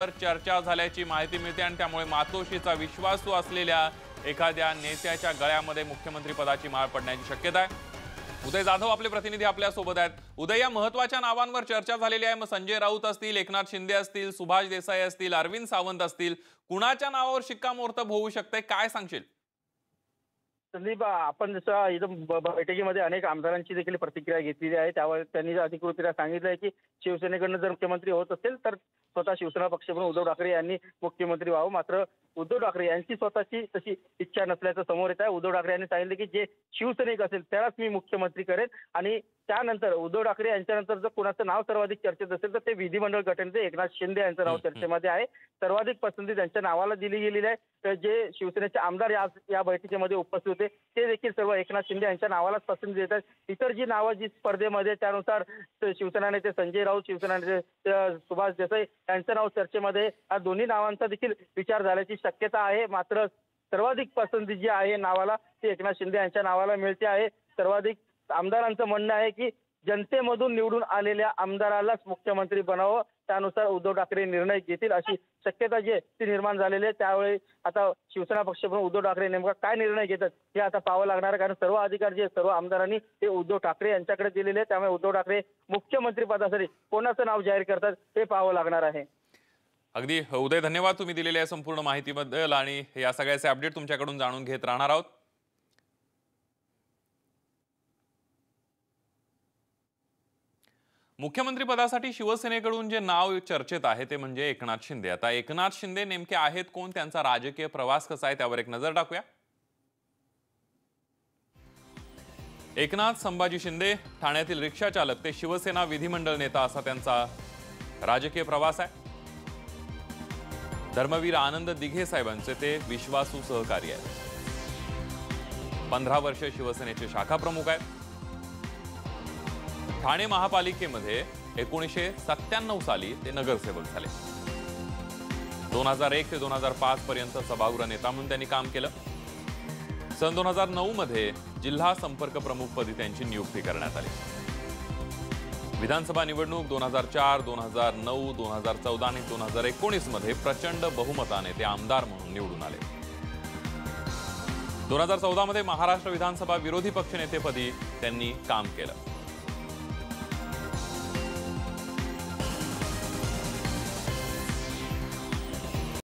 वर चर्चा झाल्याची माहिती मिळते आणि त्यामुळे मातोशीचा विश्वासू असलेल्या एखाद्या नेत्याच्या गळ्यामध्ये मुख्यमंत्री पदाची माळ पडण्याची शक्यता आहे. उदय जाधव आपले प्रतिनिधी आपल्यासोबत आहेत. उदय या महत्त्वाच्या नावांवर चर्चा झालेली आहे. मग संजय राऊत असतील एकनाथ शिंदे असतील सुभाष देसाई असतील अरविंद सावंत असतील कुणाच्या नावावर शिक्कामोर्तब होऊ शकते काय सांगशील? संदीप आपण जसं इथं ब- बैठकीमध्ये अनेक आमदारांची देखील प्रतिक्रिया घेतलेली आहे. त्यावर त्यांनी अधिकृतरित्या सांगितलं आहे की शिवसेनेकडनं जर मुख्यमंत्री होत असेल तर स्वतः शिवसेना पक्ष म्हणून उद्धव ठाकरे यांनी मुख्यमंत्री व्हावं. मात्र उद्धव ठाकरे यांची स्वतःची तशी इच्छा नसल्याचं समोर येत आहे. उद्धव ठाकरे यांनी सांगितलं की जे शिवसैनिक असेल त्यालाच मी मुख्यमंत्री करेन. आणि त्यानंतर उद्धव ठाकरे यांच्यानंतर जर कोणाचं नाव सर्वाधिक चर्चेत असेल तर ते विधिमंडळ गटनेते एकनाथ शिंदे यांचं नाव चर्चेमध्ये आहे. सर्वाधिक पसंती त्यांच्या नावाला दिली गेलेली आहे. तर जे शिवसेनेचे आमदार या या बैठकीमध्ये उपस्थित होते ते देखील सर्व एकनाथ शिंदे यांच्या नावालाच पसंती देत आहेत. इतर जी नावं जी स्पर्धेमध्ये त्यानुसार शिवसेना नेते संजय राऊत शिवसेना नेते सुभाष देसाई यांचं नाव चर्चेमध्ये. या दोन्ही नावांचा देखील विचार झाल्याची शक्यता आहे. मात्र सर्वाधिक पसंती जी आहे नावाला ती एकनाथ शिंदे यांच्या नावाला मिळते आहे. सर्वाधिक आमदारांचं म्हणणं आहे की जनतेमधून निवडून आलेल्या आमदारालाच मुख्यमंत्री बनावं. त्यानुसार उद्धव ठाकरे निर्णय घेतील अशी शक्यता जी आहे ती निर्माण झालेली आहे. त्यावेळी आता शिवसेना पक्ष पण उद्धव ठाकरे नेमका काय निर्णय घेतात हे आता पाहावं लागणार आहे. कारण सर्व अधिकार जे सर्व आमदारांनी ते उद्धव ठाकरे यांच्याकडे दिलेले आहेत. त्यामुळे उद्धव ठाकरे मुख्यमंत्री पदासाठी कोणाचं नाव जाहीर करतात ते पाहावं लागणार आहे. अगदी. उदय धन्यवाद तुम्ही दिलेल्या संपूर्ण माहितीबद्दल आणि या सगळ्याचे अपडेट तुमच्याकडून जाणून घेत राहणार आहोत. मुख्यमंत्रीपदासाठी शिवसेनेकडून जे नाव चर्चेत आहे ते म्हणजे एकनाथ शिंदे. आता एकनाथ शिंदे नेमके आहेत कोण? त्यांचा राजकीय प्रवास कसा आहे? त्यावर एक नजर टाकूया. एकनाथ संभाजी शिंदे ठाण्यातील रिक्षा चालक ते शिवसेना विधिमंडळ नेता असा त्यांचा राजकीय प्रवास आहे. धर्मवीर आनंद दिघे साहेबांचे ते विश्वासू सहकारी आहेत. पंधरा वर्ष शिवसेनेचे शाखा प्रमुख आहेत. ठाणे महापालिकेमध्ये एकोणीसशे सत्त्याण्णव साली ते नगरसेवक झाले. दोन हजार एक ते दोन हजार पाच पर्यंत सभागृह नेता म्हणून त्यांनी काम केलं. सन दोन हजार नऊ मध्ये जिल्हा संपर्क प्रमुखपदी त्यांची नियुक्ती करण्यात आली. विधानसभा निवडणूक दोन हजार चार दोन हजार नऊ दोन हजार चौदा आणि दोन हजार एकोणीसमध्ये प्रचंड बहुमताने ते आमदार म्हणून निवडून आले. दोन हजार चौदा मध्ये महाराष्ट्र विधानसभा विरोधी पक्षनेतेपदी त्यांनी काम केलं.